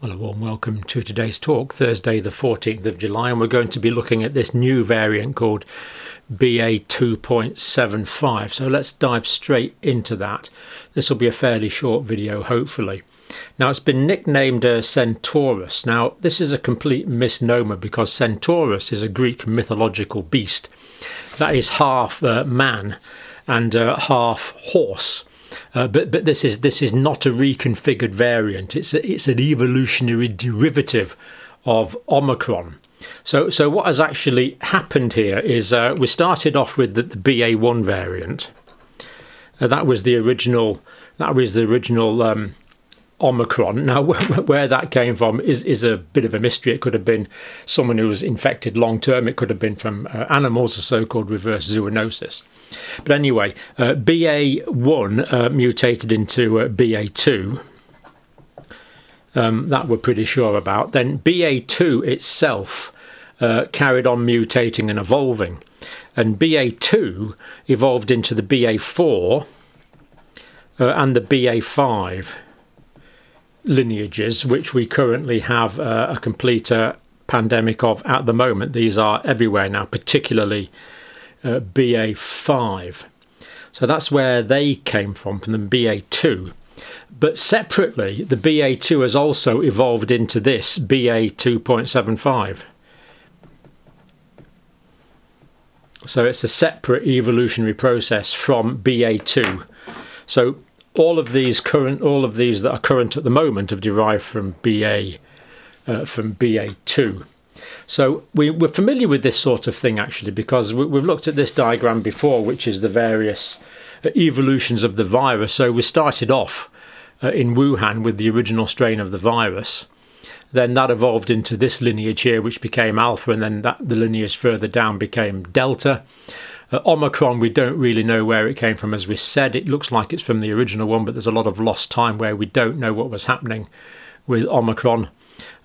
Well, a warm welcome to today's talk, Thursday, the 14th of July, and we're going to be looking at this new variant called BA 2.75. So let's dive straight into that. This will be a fairly short video, hopefully. Now, it's been nicknamed uh, Centaurus. Now, this is a complete misnomer because Centaurus is a Greek mythological beast that is half uh, man and uh, half horse. Uh, but but this is this is not a reconfigured variant. It's a, it's an evolutionary derivative of Omicron. So so what has actually happened here is uh, we started off with the, the BA1 variant. Uh, that was the original. That was the original um, Omicron. Now, where that came from is, is a bit of a mystery. It could have been someone who was infected long term. It could have been from uh, animals, a so-called reverse zoonosis. But anyway, uh, BA1 uh, mutated into uh, BA2. Um, that we're pretty sure about. Then BA2 itself uh, carried on mutating and evolving. And BA2 evolved into the BA4 uh, and the BA5 lineages, which we currently have uh, a complete pandemic of at the moment. These are everywhere now, particularly uh, BA5. So that's where they came from, from the BA2. But separately, the BA2 has also evolved into this BA 2.75. So it's a separate evolutionary process from BA2. So all of these current, all of these that are current at the moment, have derived from BA, uh, from BA2. So we, are familiar with this sort of thing actually because we, have looked at this diagram before, which is the various uh, evolutions of the virus. So we started off uh, in Wuhan with the original strain of the virus. Then that evolved into this lineage here, which became alpha, and then that, the lineage further down became delta. Uh, Omicron, we don't really know where it came from. As we said, it looks like it's from the original one, but there's a lot of lost time where we don't know what was happening with Omicron.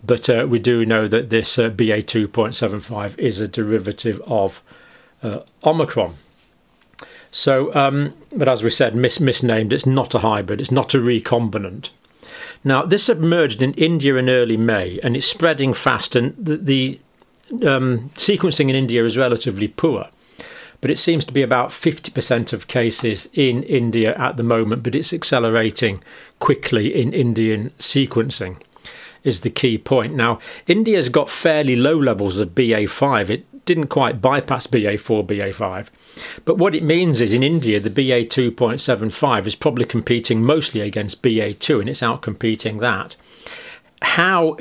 But uh, we do know that this uh, BA2.75 is a derivative of uh, Omicron. So, um, but as we said, mis misnamed, it's not a hybrid, it's not a recombinant. Now, this emerged in India in early May and it's spreading fast, and the, the um, sequencing in India is relatively poor but it seems to be about 50% of cases in India at the moment, but it's accelerating quickly in Indian sequencing is the key point. Now, India's got fairly low levels of BA5. It didn't quite bypass BA4, BA5. But what it means is in India, the BA 2.75 is probably competing mostly against BA2 and it's outcompeting that. How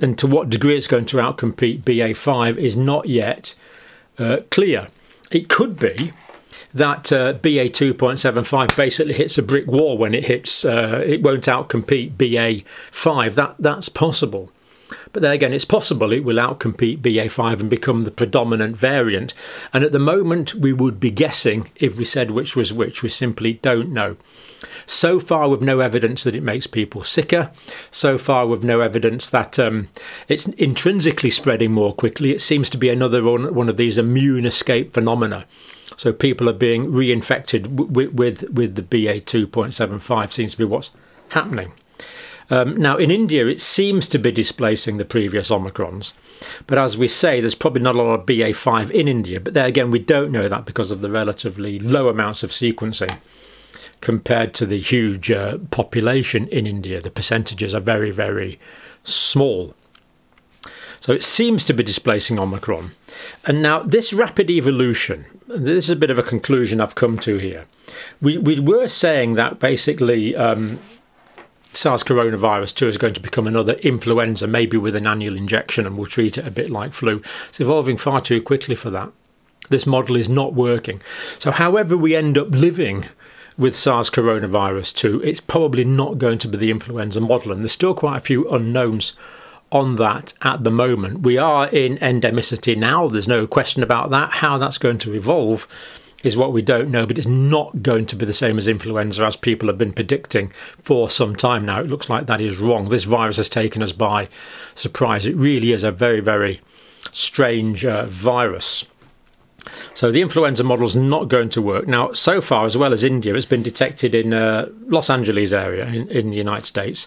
and to what degree it's going to outcompete BA5 is not yet uh, clear. It could be that uh, BA 2.75 basically hits a brick wall when it hits, uh, it won't outcompete BA 5. That, that's possible. But then again, it's possible it will outcompete BA5 and become the predominant variant. And at the moment, we would be guessing if we said which was which. We simply don't know. So far, with no evidence that it makes people sicker. So far, with no evidence that um, it's intrinsically spreading more quickly. It seems to be another one, one of these immune escape phenomena. So people are being reinfected with, with, with the BA 2.75 seems to be what's happening. Um, now, in India, it seems to be displacing the previous Omicrons. But as we say, there's probably not a lot of BA5 in India. But there again, we don't know that because of the relatively low amounts of sequencing compared to the huge uh, population in India. The percentages are very, very small. So it seems to be displacing Omicron. And now, this rapid evolution, this is a bit of a conclusion I've come to here. We, we were saying that basically um, SARS coronavirus 2 is going to become another influenza, maybe with an annual injection, and we'll treat it a bit like flu. It's evolving far too quickly for that. This model is not working. So, however, we end up living with SARS coronavirus 2, it's probably not going to be the influenza model, and there's still quite a few unknowns on that at the moment. We are in endemicity now, there's no question about that. How that's going to evolve is what we don't know, but it's not going to be the same as influenza as people have been predicting for some time now. It looks like that is wrong. This virus has taken us by surprise. It really is a very, very strange uh, virus. So the influenza model is not going to work. Now, so far, as well as India, it's been detected in uh, Los Angeles area in, in, the United States.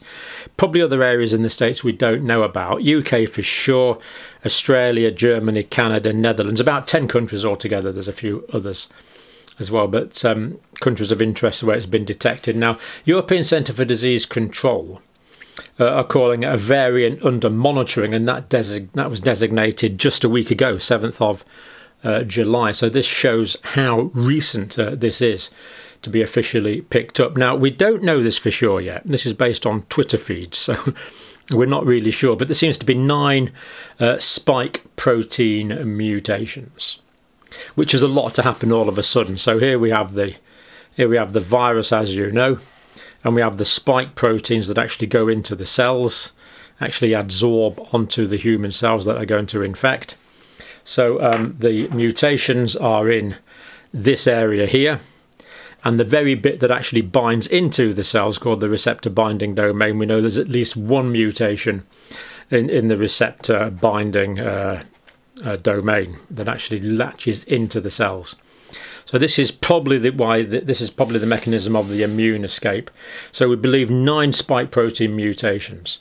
Probably other areas in the States we don't know about. UK for sure, Australia, Germany, Canada, Netherlands, about 10 countries altogether. There's a few others as well, but um, countries of interest where it's been detected. Now, European Centre for Disease Control uh, are calling it a variant under monitoring, and that, that was designated just a week ago, 7th of uh, July. So this shows how recent uh, this is to be officially picked up. Now, we don't know this for sure yet. This is based on Twitter feeds, so we're not really sure. But there seems to be nine uh, spike protein mutations, which is a lot to happen all of a sudden. So here we have the here we have the virus, as you know, and we have the spike proteins that actually go into the cells, actually adsorb onto the human cells that are going to infect. So um, the mutations are in this area here. And the very bit that actually binds into the cells called the receptor binding domain we know there's at least one mutation in, in the receptor binding uh, uh, domain that actually latches into the cells. So this is probably the, why the, this is probably the mechanism of the immune escape. So we believe nine spike protein mutations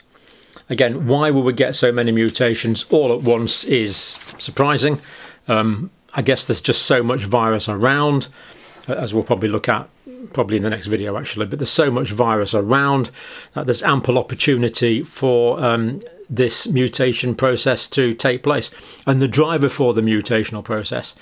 Again, why we get so many mutations all at once is surprising. Um, I guess there's just so much virus around, as we'll probably look at probably in the next video actually, but there's so much virus around that there's ample opportunity for um, this mutation process to take place. And the driver for the mutational process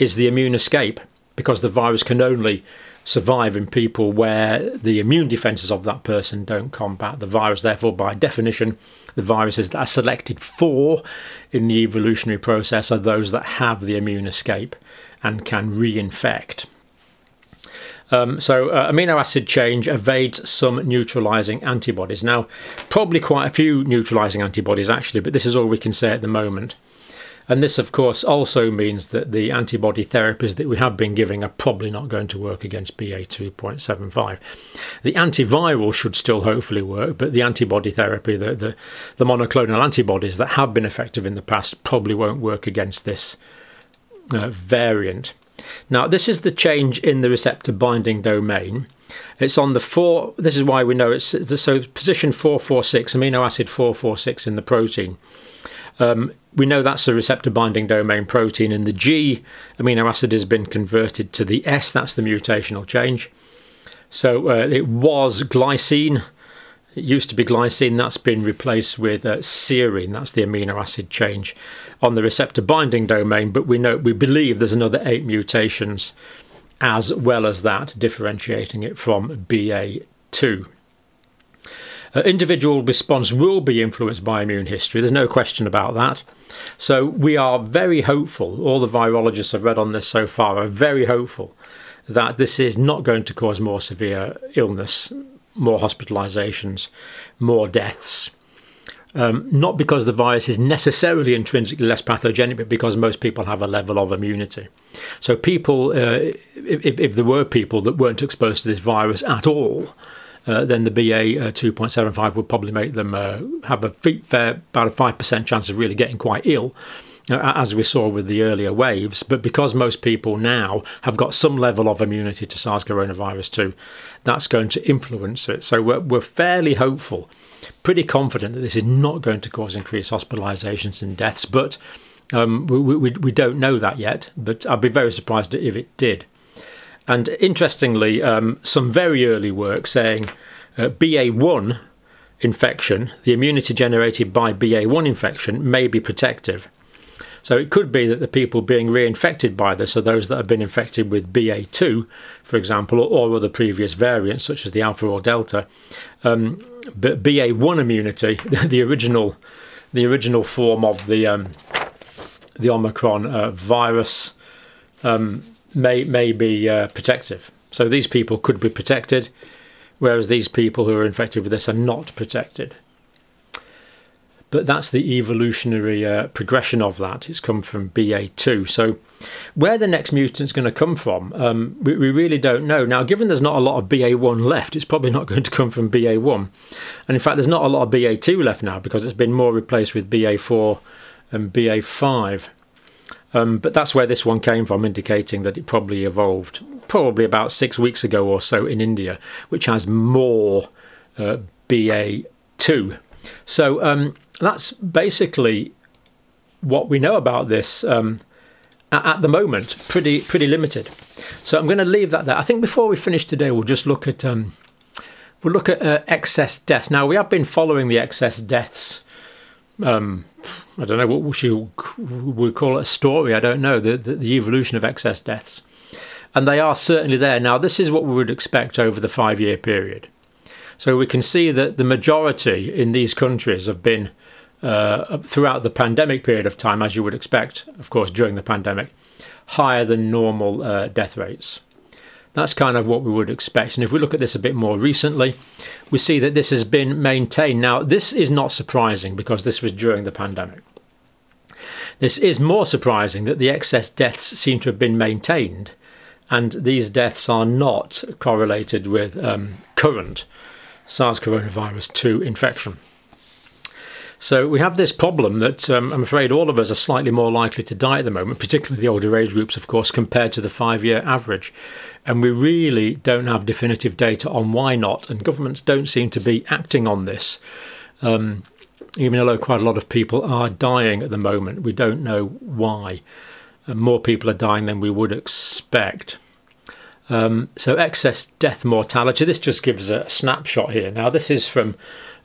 is the immune escape because the virus can only survive in people where the immune defences of that person don't combat the virus. Therefore, by definition, the viruses that are selected for in the evolutionary process are those that have the immune escape and can reinfect. Um, so uh, amino acid change evades some neutralizing antibodies. Now, probably quite a few neutralizing antibodies actually, but this is all we can say at the moment. And this, of course, also means that the antibody therapies that we have been giving are probably not going to work against BA2.75. The antiviral should still hopefully work, but the antibody therapy, the, the, the monoclonal antibodies that have been effective in the past, probably won't work against this uh, variant. Now, this is the change in the receptor binding domain. It's on the four, this is why we know it's so position 446, amino acid 446 in the protein. Um, we know that's a receptor binding domain protein, and the G amino acid has been converted to the S, that's the mutational change. So uh, it was glycine, it used to be glycine, that's been replaced with uh, serine, that's the amino acid change on the receptor binding domain, but we know we believe there's another eight mutations as well as that, differentiating it from BA2. Individual response will be influenced by immune history, there's no question about that. So we are very hopeful, all the virologists I've read on this so far are very hopeful that this is not going to cause more severe illness, more hospitalizations, more deaths. Um, not because the virus is necessarily intrinsically less pathogenic, but because most people have a level of immunity. So, people, uh, if, if, there were people that weren't exposed to this virus at all, uh, then the BA uh, 2.75 would probably make them uh, have a fair, about a 5% chance of really getting quite ill. Uh, as we saw with the earlier waves, but because most people now have got some level of immunity to SARS coronavirus 2, that's going to influence it. So we're, we're fairly hopeful, pretty confident that this is not going to cause increased hospitalizations and deaths, but um, we, we, we don't know that yet. But I'd be very surprised if it did. And interestingly, um, some very early work saying uh, BA1 infection, the immunity generated by BA1 infection, may be protective. So it could be that the people being reinfected by this are those that have been infected with BA2, for example, or, or other previous variants such as the alpha or delta. Um, but BA1 immunity, the original, the original form of the um, the Omicron uh, virus, um, may may be uh, protective. So these people could be protected, whereas these people who are infected with this are not protected. But that's the evolutionary uh, progression of that. It's come from BA2. So where the next mutant is going to come from, um, we, we, really don't know. Now, given there's not a lot of BA1 left, it's probably not going to come from BA1. And in fact, there's not a lot of BA2 left now because it's been more replaced with BA4 and BA5. Um, but that's where this one came from, indicating that it probably evolved probably about six weeks ago or so in India, which has more uh, BA2. So um, that's basically what we know about this um, at, the moment. Pretty pretty limited. So I'm going to leave that there. I think before we finish today, we'll just look at um, we'll look at uh, excess deaths. Now we have been following the excess deaths. Um, I don't know what she would call it a story. I don't know the, the the evolution of excess deaths, and they are certainly there. Now this is what we would expect over the five year period. So we can see that the majority in these countries have been uh, throughout the pandemic period of time, as you would expect, of course, during the pandemic, higher than normal uh, death rates. That's kind of what we would expect. And if we look at this a bit more recently, we see that this has been maintained. Now, this is not surprising because this was during the pandemic. This is more surprising that the excess deaths seem to have been maintained, and these deaths are not correlated with um, current SARS coronavirus 2 infection. So we have this problem that um, I'm afraid all of us are slightly more likely to die at the moment, particularly the older age groups, of course, compared to the five year average. And we really don't have definitive data on why not, and governments don't seem to be acting on this. Um, even though quite a lot of people are dying at the moment, we don't know why. And more people are dying than we would expect. Um, so excess death mortality. This just gives a snapshot here. Now this is from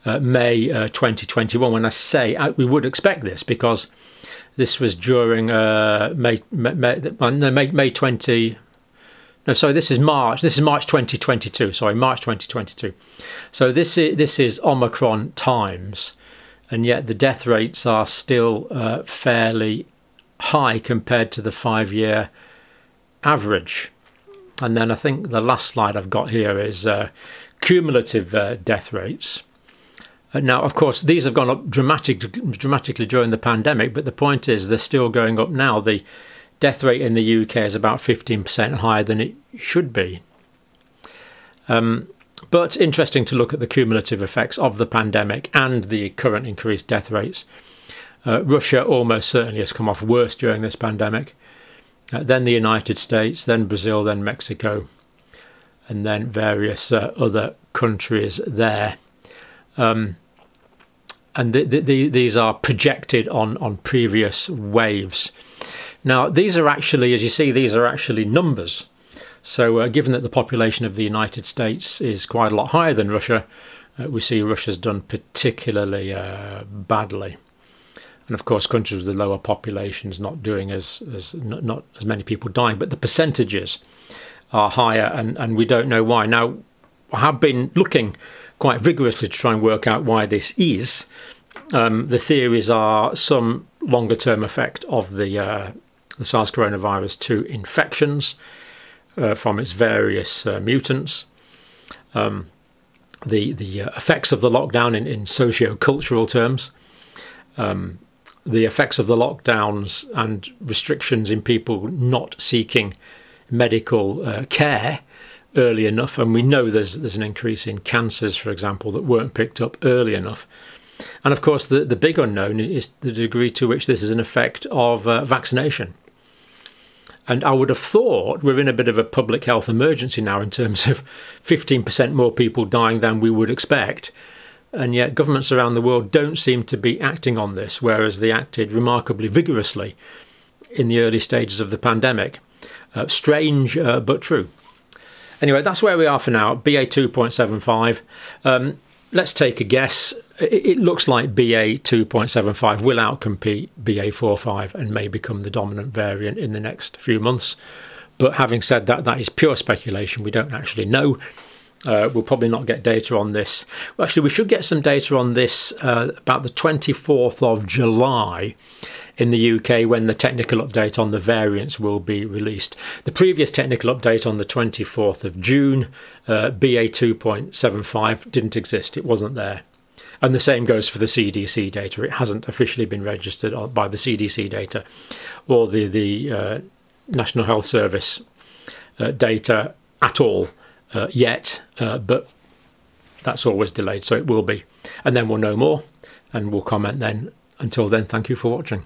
uh, May uh, 2021. When I say uh, we would expect this because this was during uh, May, May, May, May, May 20. No, sorry, this is March. This is March 2022. Sorry, March 2022. So this is this is Omicron times, and yet the death rates are still uh, fairly high compared to the five-year average. And then I think the last slide I've got here is uh, cumulative uh, death rates. Uh, now, of course, these have gone up dramatic, dramatically during the pandemic, but the point is they're still going up now. The death rate in the UK is about 15% higher than it should be. Um, but interesting to look at the cumulative effects of the pandemic and the current increased death rates. Uh, Russia almost certainly has come off worse during this pandemic. Uh, then the United States, then Brazil, then Mexico, and then various uh, other countries there. Um, and the, the, these are projected on, on previous waves. Now, these are actually, as you see, these are actually numbers. So, uh, given that the population of the United States is quite a lot higher than Russia, uh, we see Russia's done particularly uh, badly. And of course, countries with lower populations not doing as, as not, not as many people dying, but the percentages are higher, and, and we don't know why. Now, I have been looking quite vigorously to try and work out why this is. Um, the theories are some longer term effect of the, uh, the SARS coronavirus 2 infections uh, from its various uh, mutants. Um, the the uh, effects of the lockdown in, in socio-cultural terms, um, the effects of the lockdowns and restrictions in people not seeking medical uh, care early enough, and we know there's there's an increase in cancers, for example, that weren't picked up early enough. And of course, the, the big unknown is the degree to which this is an effect of uh, vaccination. And I would have thought we're in a bit of a public health emergency now in terms of 15% more people dying than we would expect. And yet, governments around the world don't seem to be acting on this, whereas they acted remarkably vigorously in the early stages of the pandemic. Uh, strange, uh, but true. Anyway, that's where we are for now, BA 2.75. Um, let's take a guess. It, looks like BA 2.75 will outcompete BA 45 and may become the dominant variant in the next few months. But having said that, that is pure speculation. We don't actually know. Uh, we'll probably not get data on this. Well, actually, we should get some data on this uh, about the 24th of July in the UK when the technical update on the variants will be released. The previous technical update on the 24th of June, uh, BA 2.75, didn't exist, it wasn't there. And the same goes for the CDC data. It hasn't officially been registered by the CDC data or the, the uh, National Health Service uh, data at all uh, yet, uh, but that's always delayed, so it will be. And then we'll know more and we'll comment then. Until then, thank you for watching.